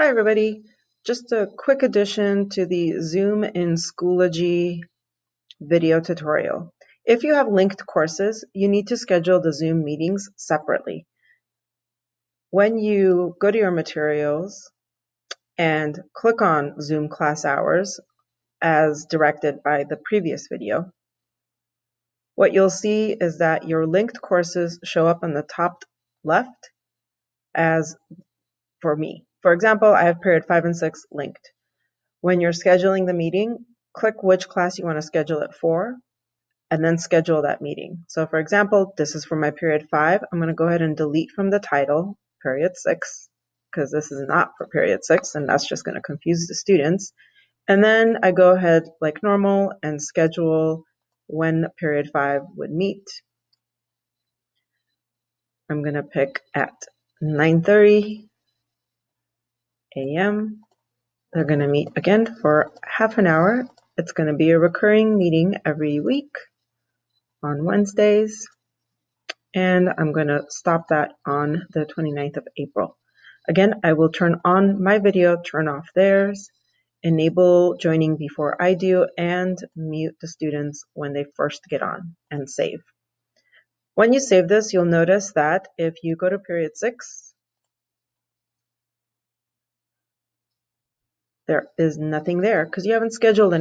Hi everybody, just a quick addition to the Zoom in Schoology video tutorial. If you have linked courses, you need to schedule the Zoom meetings separately. When you go to your materials and click on Zoom class hours as directed by the previous video, what you'll see is that your linked courses show up on the top left as for me. For example, I have period five and six linked. When you're scheduling the meeting, click which class you want to schedule it for, and then schedule that meeting. So for example, this is for my period five. I'm going to go ahead and delete from the title period six, because this is not for period six, and that's just going to confuse the students. And then I go ahead like normal and schedule when period five would meet. I'm going to pick at 9.30 a.m. They're going to meet again for half an hour. It's going to be a recurring meeting every week on Wednesdays. And I'm going to stop that on the 29th of April. Again, I will turn on my video, turn off theirs, enable joining before I do, and mute the students when they first get on and save. When you save this, you'll notice that if you go to period six, there is nothing there because you haven't scheduled